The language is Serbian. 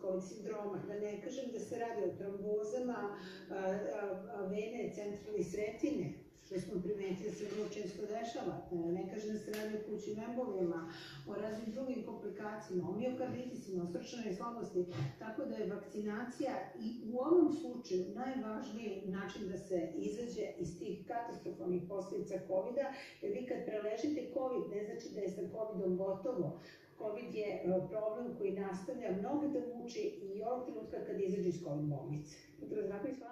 COVID sindroma, da ne kažem da se radi o trombozama a, a, vene centralne sretine, što smo primetili da se vrlo često dešava, da ne kažem da se radi o kućnim embolijama, o raznim drugim komplikacijama, o miokarditisima, o srčanoj slabosti, tako da je vakcinacija i u ovom slučaju najvažniji način da se izađe iz tih katastrofalnih posledica COVID-a, jer vi kad preležite COVID, ne znači da je sa COVID-om gotovo, COVID je e, problem koji nastavlja mnogo da muči i ovog trenutka kad izađe iz COVID bolnice. Zdravković, hvala.